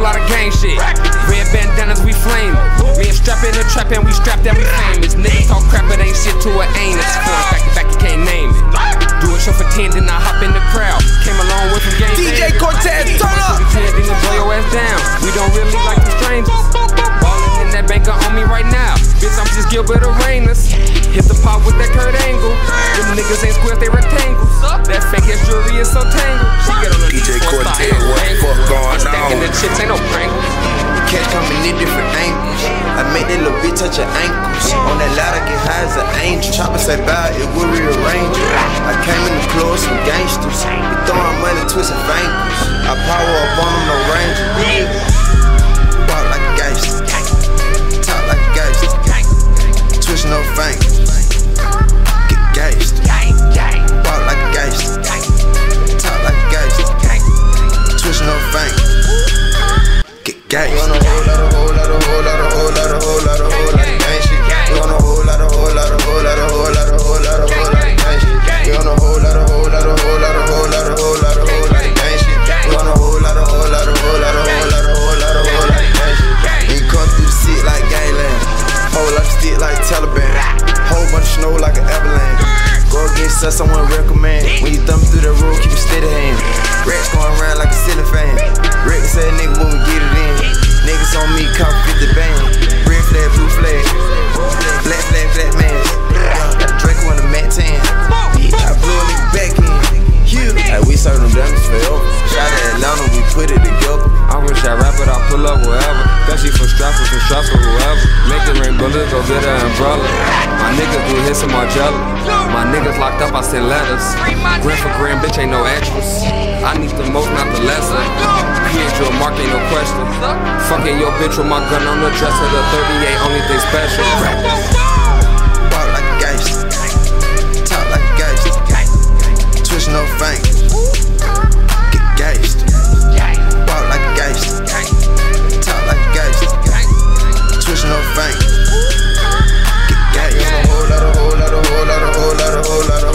whole lot of gang shit. Red bandanas, we flame. Me and strap in the trap and we strapped and we famous. Niggas talk crap, but ain't shit to an anus. Going back and back, you can't name it. Do a show for 10, then I hop in the crowd. Came along with way gang DJ Cortez, turn up! Gilbert Arenas. Hit the pop with that Kurt Angle. Them niggas ain't they rectangle. Stacking on? the chips, ain't no prank. Catch coming in different angles. I make that little bitch touch her ankles. On that ladder, get high as an angel. Chopper say bye, it will rearrange it. I came in the club, some gangsters. We throwing money, twisting fingers. I power up on them, no recommend. When you thumb through the road, keep a steady hand. Rats going around like a ceiling fan. Rick said nigga when we get it in. Niggas on me, come 50 band. Red flag, blue flag. Black flag, black man. Got Draco on the Mac 10. I blew a nigga back in. Huge. Hey, we serve them diamonds forever. Shot at Atlanta, we put it together. Bullets, get an umbrella. My niggas do hits in Margiela. My niggas locked up, I send letters. Grand for grand, bitch, ain't no actress. I need the most, not the lesser. Here's your mark, ain't no question. Fucking your bitch with my gun on the dresser. The 38, only thing special. Got a whole lot, a whole lot, a whole lot, a whole lot, a whole lot.